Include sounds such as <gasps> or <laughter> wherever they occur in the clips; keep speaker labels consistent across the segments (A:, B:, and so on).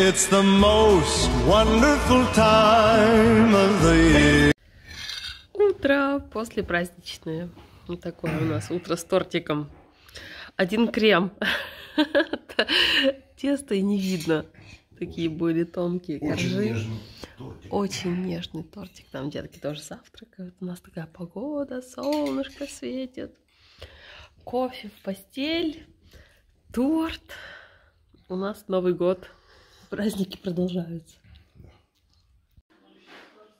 A: It's the most wonderful time of the year.
B: Утро после праздничное. Вот такое у нас утро с тортиком. Один крем. <laughs> Тесто и не видно. Такие были тонкие коржи. Очень нежный тортик. Там детки тоже завтракают. У нас такая погода, солнышко светит. Кофе в постель, торт. У нас Новый год. Праздники продолжаются.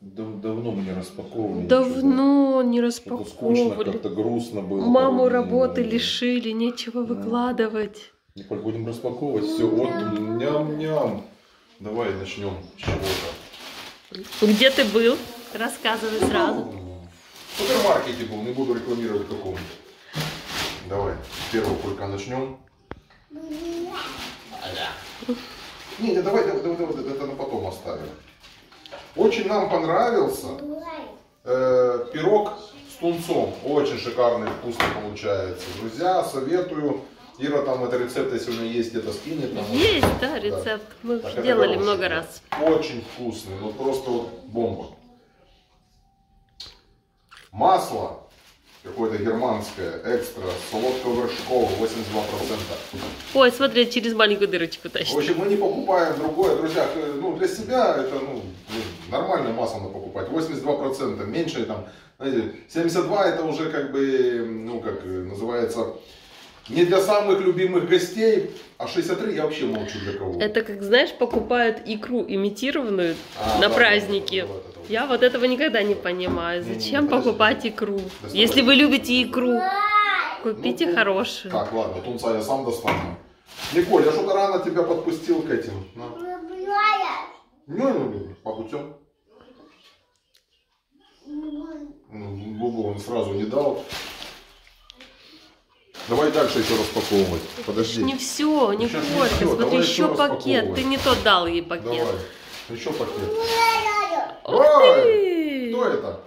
C: Дав- давно мы не распаковывали. ничего.
B: Давно не
C: Что-то скучно,
B: распаковывали.
C: как-то грустно было.
B: Маму
C: Пару
B: работы
C: дней.
B: лишили, нечего выкладывать.
C: Николь, будем распаковывать. Все, вот, ням-ням. Давай начнем с чего-то.
B: Где ты был? Рассказывай сразу.
C: В супермаркете был, не буду рекламировать каком. Давай, с первого кулька начнем. Не, не, давай, давай, давай, давай, это на потом оставим. Очень нам понравился э, пирог с тунцом. Очень шикарный, вкусный получается. Друзья, советую. Ира там это рецепт, если у меня есть, где-то скинет. нам.
B: Есть, да, рецепт. Мы
C: Так, это
B: делали
C: хороший,
B: много
C: да.
B: раз.
C: Очень вкусный, ну просто вот бомба. Масло какое-то германское, экстра, солодко-вершковое, 82%.
B: Ой, смотри, через маленькую дырочку
C: В
B: тащит.
C: общем, мы не покупаем другое, друзья, э, ну для себя это ну, нормальное масло надо покупать, 82%, меньше там, знаете, 72 это уже как бы, ну как э, называется, не для самых любимых гостей, а 63 я вообще молчу для кого.
B: Это как, знаешь, покупают икру имитированную
C: А,
B: на
C: да,
B: праздники.
C: да, да, да, да, да.
B: Я вот этого никогда не понимаю. Зачем
C: подожди.
B: покупать икру?
C: Доставай.
B: Если вы любите икру, купите
C: Ну, ну,
B: хорошую.
C: Так, ладно, тунца я сам достану. Николь, я что-то рано тебя подпустил к этим. На. Ну, ну, ну, по путем. Ну, Бубу он сразу не дал. Давай дальше еще распаковывать. Подожди.
B: Не все, не
C: Сейчас не всё,
B: Смотри,
C: давай
B: еще пакет. Ты не тот дал ей пакет.
C: Давай. Еще пакет. Ой! Кто это?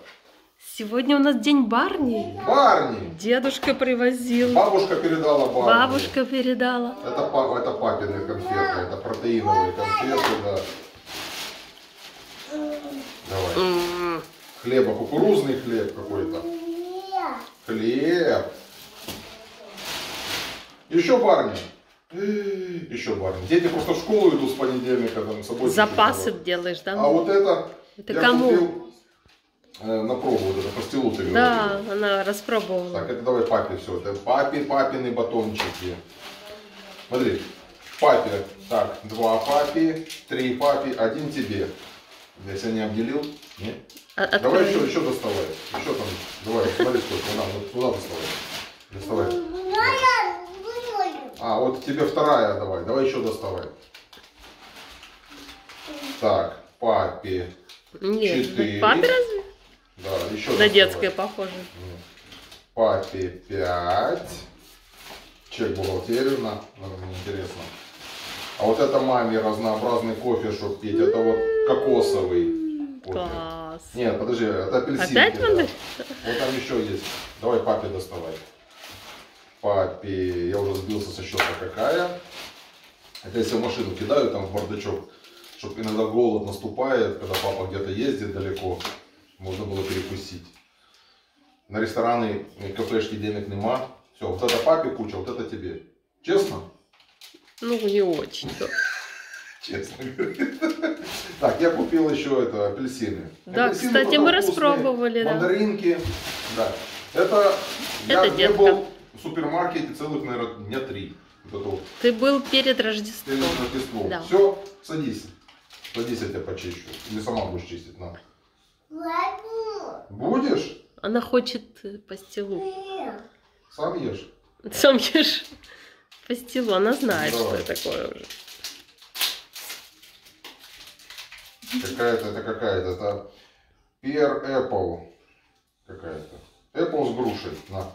B: Сегодня у нас день Барни.
C: Барни.
B: Дедушка привозил.
C: Бабушка передала Барни.
B: Бабушка передала.
C: Это, па- это папины конфеты, это протеиновые конфеты, да. Давай. Хлеба, кукурузный хлеб какой-то. Хлеб. Еще барни. Еще барни. Дети просто в школу идут с понедельника, там с собой.
B: Запасы делаешь, да?
C: А вот это,
B: Это
C: я
B: кому?
C: купил э, на пробу, вот это пастилу ты
B: Да,
C: говорила.
B: она распробовала.
C: Так, это давай папе все. Это папе, папины батончики. Смотри, папе, так, два папе, три папе, один тебе. Я себя не обделил? Нет?
B: А-
C: Давай
B: открой.
C: еще, еще доставай. Еще там, давай, смотри сколько, вот сюда доставай. Доставай. А, вот тебе вторая давай, давай еще доставай. Так, папе,
B: Нет,
C: Четыре.
B: папе разве?
C: да, еще
B: На
C: доставай.
B: детское похоже.
C: Папе 5. Чек бухгалтерию на, на- мне интересно. А вот это маме разнообразный кофе, чтобы пить. Это вот кокосовый кофе.
B: Класс.
C: Нет, подожди, это апельсин.
B: Опять надо?
C: Вот там еще есть. Давай папе доставай. Папе, я уже сбился со счета какая. Это если в машину кидаю там в бардачок, чтобы иногда голод наступает, когда папа где-то ездит далеко, можно было перекусить. На рестораны кафешки денег нема. Все, вот это папе куча, вот это тебе. Честно?
B: Ну, не очень. <laughs>
C: Честно. Так, я купил еще это апельсины.
B: Да,
C: Апельсины
B: кстати, мы
C: вкусные,
B: распробовали, да.
C: Мандаринки. Да. Это, я
B: Это
C: не
B: детка.
C: был в супермаркете целых, наверное, дня три. Вот
B: Ты был перед Рождеством.
C: перед Рождеством.
B: Да.
C: Все, садись. Садись, я тебя почищу. Или сама будешь чистить, на. Будешь?
B: Она хочет э, пастилу.
C: Сам ешь.
B: Сам ешь пастилу. Она знает, что
C: Давай.
B: это такое уже.
C: Какая-то, это какая-то, это Pear Apple. Какая-то. Apple с грушей. На.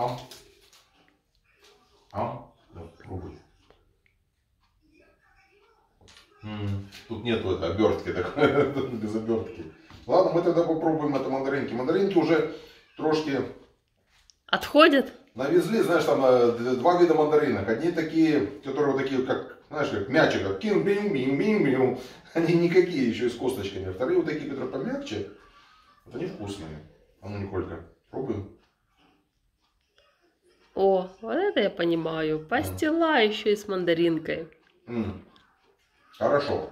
C: Ам. Ам. Да, пробуй. Тут нету этой обертки такой, <laughs> без обертки. Ладно, мы тогда попробуем. это мандаринки. Мандаринки уже трошки
B: Отходят?
C: навезли, знаешь, там э, два вида мандаринок. Одни такие, которые вот такие, как, знаешь, как мячик, как кин бим бим бим бим Они никакие, еще и с косточками. А вторые вот такие, которые помягче, вот они вкусные. А ну, Николька, пробуем.
B: О, вот это я понимаю. Пастила еще и с мандаринкой.
C: М, Хорошо.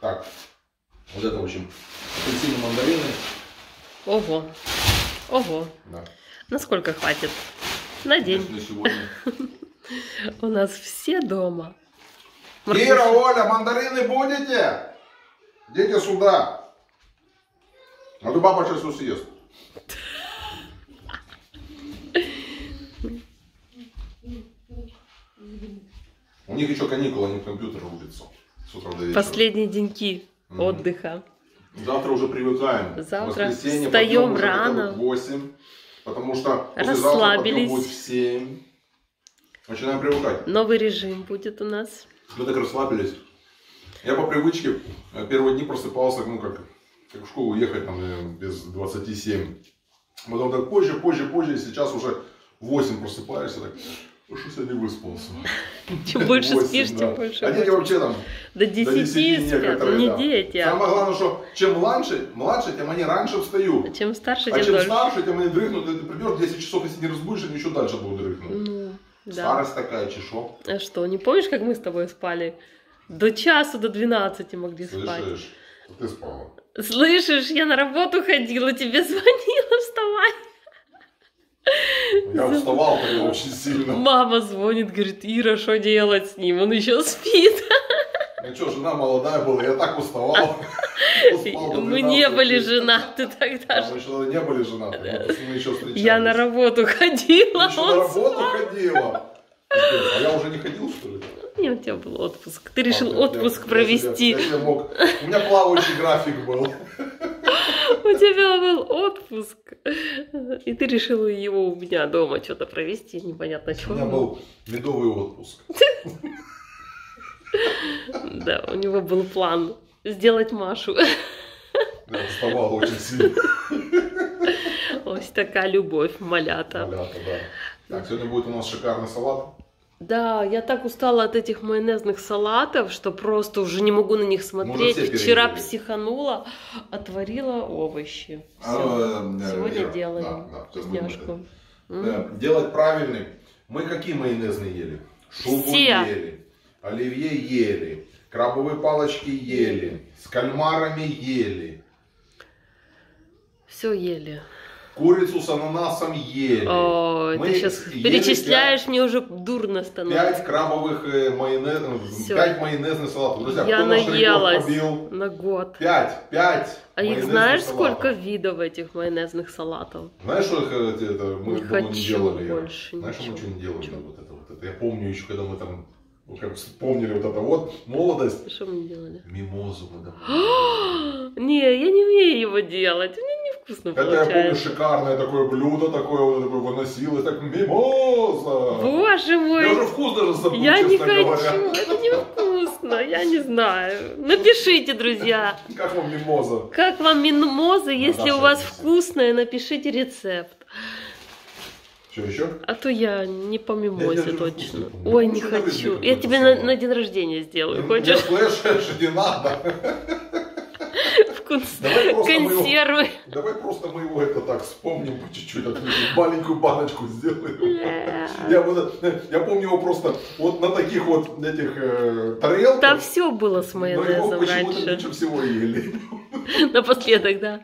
C: Так, вот это, в общем, апельсины, мандарины.
B: Ого. Ого.
C: Да.
B: Насколько хватит? На день.
C: На сегодня. <laughs>
B: У нас все дома.
C: Кира, Оля, мандарины будете? Идите сюда. А то папа сейчас все съест. У них еще каникулы, они в компьютер рубятся с утра до вечера.
B: Последние деньки
C: Мгм.
B: отдыха.
C: Завтра уже привыкаем.
B: Завтра
C: Воскресенье
B: встаем рано.
C: в 8, потому что
B: Расслабились.
C: будет в 7. Начинаем привыкать.
B: Новый режим будет у нас.
C: Мы так расслабились. Я по привычке э, первые дни просыпался, ну как, как в школу ехать там э, без 27. Потом так позже, позже, позже, сейчас уже в 8 просыпаешься, так, «Ну, что сегодня выспался.
B: Чем больше
C: 8,
B: спишь,
C: да.
B: тем больше.
C: А дети вообще там
B: До
C: до
B: 10
C: 10
B: спят, ну не
C: да.
B: дети, а
C: Самое главное, что чем младше, младше, тем они раньше встают.
B: чем старше,
C: А
B: тем
C: чем
B: дольше.
C: старше, тем они дрыхнут, ты придешь 10 часов, если не разбудишь, они еще дальше будут дрыхнуть.
B: Ну, да.
C: Старость такая, чешо.
B: А что, не помнишь, как мы с тобой спали? До часу, до 12 могли спать.
C: Слышишь? Ты спала.
B: Слышишь, я на работу ходила, тебе <laughs> звонила, вставай. <laughs>
C: Я уставал тогда очень сильно.
B: Мама звонит, говорит, Ира, что делать с ним? Он еще спит.
C: Ну что, жена молодая была, я так уставал. <laughs>
B: Мы не
C: 12
B: были женаты тогда
C: мы еще не были женаты, мы еще встречались.
B: Я на работу ходила.
C: еще на работу ходила. А я уже не ходил, что ли?
B: Нет, у тебя был отпуск. Ты решил отпуск провести.
C: У меня плавающий график был. <laughs>
B: У тебя был отпуск. И ты решил его у меня дома что-то провести. Непонятно,
C: У
B: чего.
C: меня был медовый отпуск.
B: Да, у него был план сделать Машу.
C: Уставал очень сильно.
B: Ось такая любовь, малята.
C: Малята, да. Так, сегодня будет у нас шикарный салат.
B: Да, я так устала от этих майонезных салатов, что просто уже не могу на них смотреть. Вчера психанула, отварила овощи.
C: А, э,
B: Сегодня
C: Ира,
B: делаем
C: да, да,
B: вкусняшку.
C: Э, Делать правильный. Мы какие майонезные ели? Шубу
B: Все.
C: ели. Оливье ели. Крабовые палочки ели. С кальмарами ели.
B: Все ели.
C: Курицу с ананасом ели.
B: Ой,
C: Мы
B: ты сейчас
C: ели
B: перечисляешь, мне уже дурно становится.
C: Пять крабовых э, майонезных,
B: Всё.
C: пять майонезных салатов. Друзья,
B: Я
C: кто
B: наелась
C: побил?
B: на год.
C: Пять, пять
B: А их знаешь,
C: салатов.
B: сколько видов этих майонезных салатов?
C: Знаешь, что их, э, это, мы
B: Не
C: дома не
B: хочу
C: делали?
B: Больше
C: Знаешь, что мы
B: ничего.
C: что не делали?
B: Чё?
C: Вот это, вот это. Я помню еще, когда мы там ну, как вспомнили вот это вот, молодость.
B: Что мы делали?
C: Мимозу мы. <gasps>
B: Не, я не умею его делать. Мне невкусно
C: Это я помню
B: получается.
C: шикарное такое блюдо, такое вот такое выносилось, так мимоза.
B: Боже
C: Я
B: мой,
C: уже вкус даже забыл,
B: я не хочу,
C: говоря.
B: это невкусно, я не знаю. Напишите, друзья,
C: Как вам мимоза?
B: как вам мимоза, если у вас вкусное, напишите рецепт.
C: Что еще?
B: А то я не по мимозе
C: Я
B: точно.
C: вкусно.
B: Ой,
C: Ну,
B: не хочу. Я тебе на, день рождения сделаю,
C: Мне
B: хочешь?
C: флеш не надо. Давай просто мы его-
B: Консервы.
C: Давай просто мы его это так вспомним по чуть-чуть, а маленькую баночку сделаем. Я, вот, я помню его просто вот на таких вот этих э, тарелках.
B: Там все было с
C: но его
B: майонезом раньше.
C: меньше всего ели. <laughs>
B: Напоследок, да.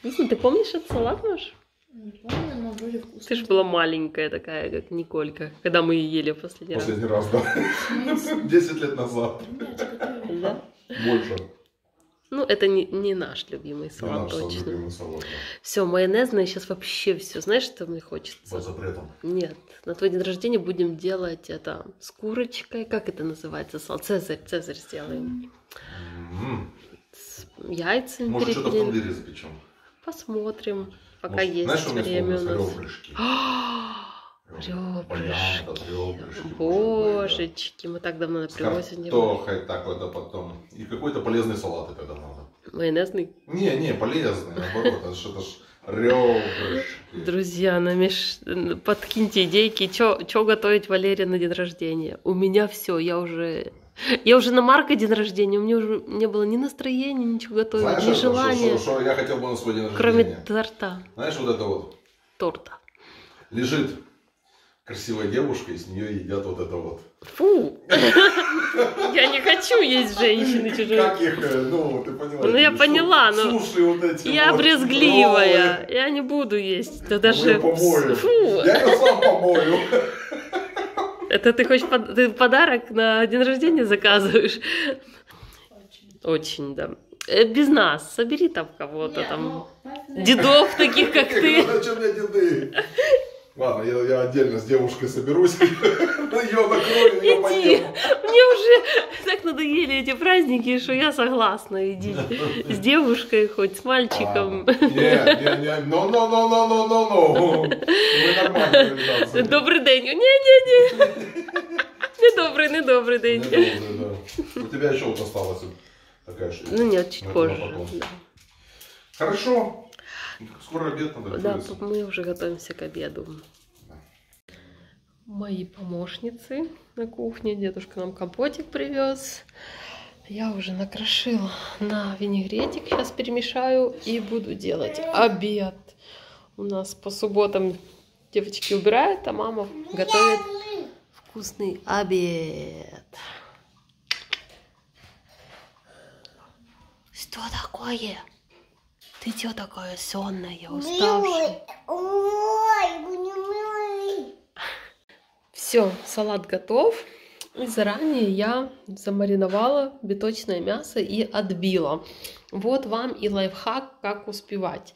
B: Вкусно, ты помнишь этот салат наш?
D: Не помню, но вроде вкусно.
B: Ты же была маленькая такая, как Николька, когда мы ее ели в последний раз.
C: Последний раз, да. Десять лет назад.
B: Да?
C: Больше.
B: Ну, это не, не наш любимый
C: Не
B: салат,
C: наш
B: точно.
C: любимый салат. да.
B: Все, майонезное сейчас вообще все. Знаешь, что мне хочется?
C: Под запретом.
B: Нет, на твой день рождения будем делать это с курочкой. Как это называется? Салат? Цезарь, Цезарь сделаем.
C: М.
B: С яйцами
C: Может, что-то в
B: перепелим.
C: тандыре запечем.
B: Посмотрим, пока
C: Может,
B: есть
C: Знаешь, что мне
B: время у нас. <gasps> <gasps>
C: Ребрышки.
B: Божечки, мы так давно на привозе не были.
C: так вот, а потом. И какой-то полезный салат это надо.
B: Майонезный.
C: Не, не, полезный, наоборот, это ж, это ж ребрышки.
B: Друзья, намеш... подкиньте идейки, что готовить Валере на день рождения. У меня все, я уже... Я уже на Марка день рождения, у меня уже не было ни настроения, ничего готовить,
C: Знаешь,
B: ни
C: это,
B: желания,
C: что, что, что я хотел бы на свой день
B: кроме
C: рождения?
B: торта,
C: Знаешь, вот это вот,
B: торта.
C: лежит красивая девушка, и с нее едят вот это вот.
B: Фу! Я не хочу есть женщины чужие.
C: Как их, э, ну, ты понимаешь.
B: Ну, я поняла, но
C: Суши вот эти
B: Я брезгливая, я не буду есть. Да даже... Фу!
C: Я ее сам помою.
B: Это ты хочешь ты подарок на день рождения заказываешь? Очень, да. Э, Без нас. Собери там кого-то там.
D: ну,
B: Дедов таких, как ты.
C: Зачем мне деды? Ладно, я, я отдельно с девушкой соберусь. Ее накрою, ее
B: Иди.
C: поем.
B: Мне уже так надоели эти праздники, что я согласна. Иди с девушкой, хоть с мальчиком.
C: А, Не, не, не, но, но, но, но, но, но, но. Мы нормально привіталися.
B: Добрий день. Ні-ні-ні. Не добрий, не добрий
C: Не
B: день.
C: добре, да. У тебя еще вот осталась такая штука.
B: Ну нет, чуть
C: Это
B: позже.
C: на потом.
B: да.
C: Хорошо. Скоро обед надо
B: Да, мы уже готовимся к обеду. Мои помощницы на кухне. Дедушка нам компотик привез. Я уже накрошила на винегретик. Сейчас перемешаю и буду делать обед. У нас по субботам девочки убирают, а мама готовит вкусный обед. Что такое? Ты что такое сонная, уставшая? Все, салат готов. И заранее я замариновала биточное мясо и отбила. Вот вам и лайфхак, как успевать.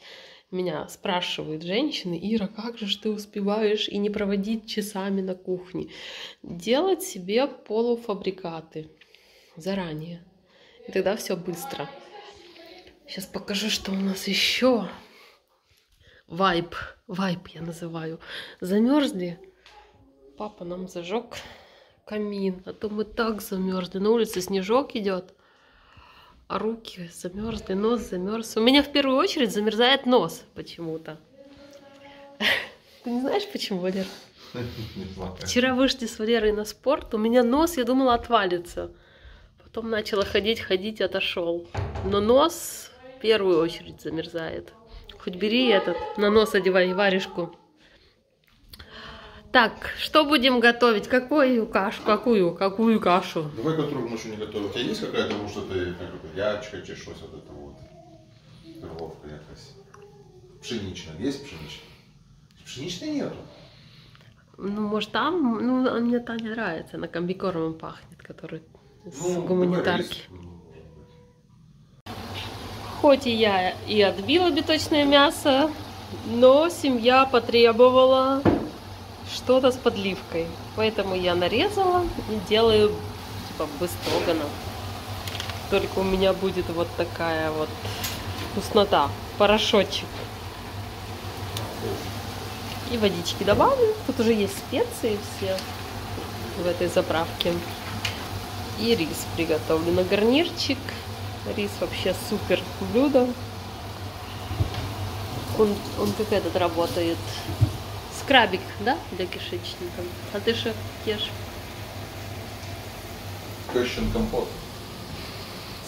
B: Меня спрашивают женщины, Ира, как же ты успеваешь и не проводить часами на кухне? Делать себе полуфабрикаты заранее. И тогда все быстро. Сейчас покажу, что у нас еще. Вайп. Вайп я называю. Замерзли. Папа нам зажег камин. А то мы так замерзли. На улице снежок идет. А руки замерзли, нос замерз. У меня в первую очередь замерзает нос почему-то. <laughs> Ты не знаешь почему, Валер? <laughs> Вчера вышли с Валерой на спорт, у меня нос, я думала, отвалится. Потом начала ходить, ходить, отошел. Но нос в первую очередь замерзает. Хоть бери этот, на нос одевай варежку. Так, что будем готовить? Какую кашу? Какую? Какую кашу?
C: Давай, которую мы еще не готовили. У тебя есть какая-то, может, это как это, ячка чи щось вот это вот? Перловка якась. Пшеничная. Есть пшеничная? Пшеничной нету.
B: Ну, может, там, ну, мне Таня нравится, она комбикормом пахнет, который с
C: Ну,
B: гуманитарки.
C: давай.
B: Хоть и я и отбила биточное мясо, но семья потребовала что-то с подливкой. Поэтому я нарезала и делаю типа быстроганов. Только у меня будет вот такая вот вкуснота, порошочек. И водички добавлю. Тут уже есть специи все в этой заправке. И рис приготовлю на гарнирчик. Рис вообще супер блюдо. Он, он как этот работает. Скрабик, да, для кишечника. А ты что ешь?
C: Кэщен компот.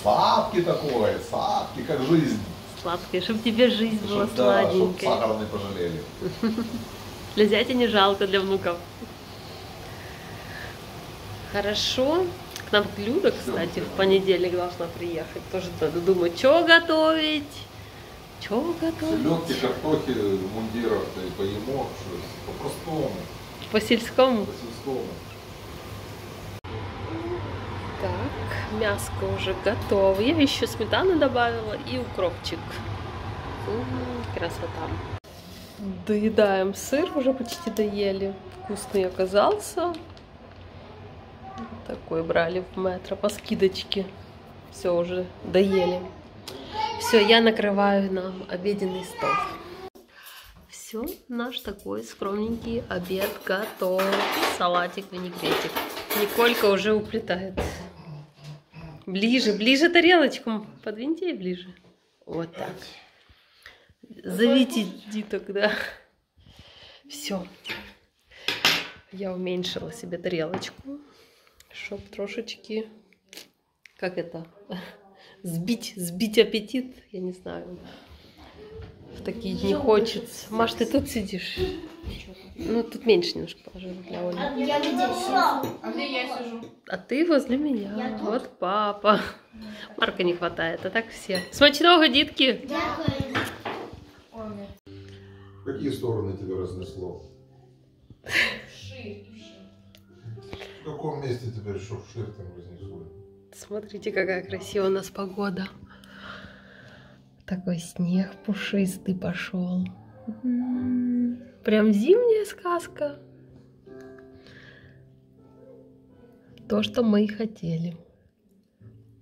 C: Сладкий такой, сладкий, как жизнь.
B: Сладкое, чтобы тебе жизнь была
C: Чтоб, да,
B: сладенькой.
C: сахара не пожалели. <laughs>
B: Для зятя не жалко, для внуков. Хорошо. К нам Люда, кстати, в понедельник должна приехать. Тоже надо думать, что готовить. Что готовить?
C: Селедки, картохи, мундиров, да и поемо, по-простому,
B: По-сельскому.
C: по-сельскому.
B: Так, мяско уже готово. Я еще сметаны добавила и укропчик. М, красота. Доедаем сыр, уже почти доели. Вкусный оказался. Такой брали в метро по скидочке. Все, уже доели. Все, я накрываю нам обеденный стол. Все, наш такой скромненький обед готов. Салатик, винегретик. Николька уже уплетает. Ближе, ближе тарелочку. Подвиньте ближе. Вот так. Зовите диток, да. Все. Я уменьшила себе тарелочку, чтоб трошечки, как это, <laughs> сбить, сбить аппетит, я не знаю. В такие дни хочется. Маш, ты тут сидишь? Ну, тут меньше немножко положила для Оли.
E: Я где сижу?
D: А где я сижу?
B: А ты возле меня. Вот папа. Марка не хватает, а так все. Смачного!
E: Дякую.
C: В какие стороны тебя разнесло? В каком месте теперь там разнесло?
B: Смотрите, какая красивая у нас погода. Такой снег пушистый пошел. Прям зимняя сказка. То, что мы и хотели.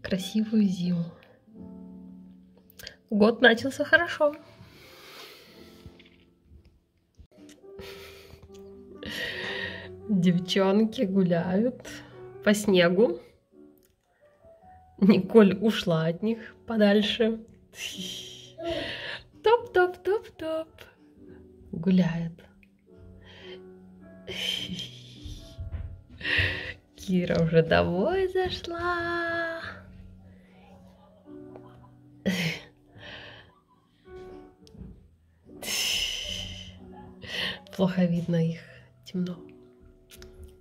B: Красивую зиму. Год начался хорошо. Девчонки гуляют по снегу. Николь ушла от них подальше. Топ-топ-топ-топ. Гуляет. Кира уже домой зашла. Плохо видно их, темно.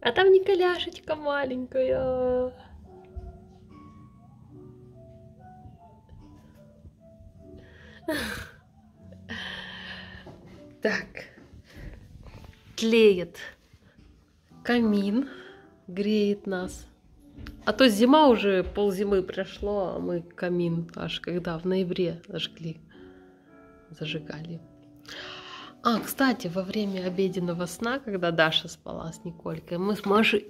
B: А там Николяшечка маленькая. Так. Тлеет камин, греет нас. А то зима уже, ползимы прошло, а мы камин аж когда в ноябре зажгли, зажигали. А, кстати, во время обеденного сна, когда Даша спала с Николькой, мы с Машей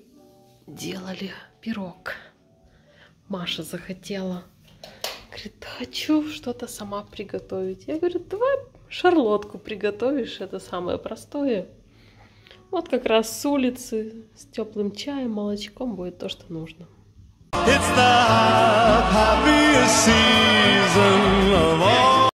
B: делали пирог. Маша захотела. Говорит, хочу что-то сама приготовить. Я говорю, давай шарлотку приготовишь, это самое простое. Вот как раз с улицы, с теплым чаем, молочком будет то, что нужно.
A: It's the happiest season of all.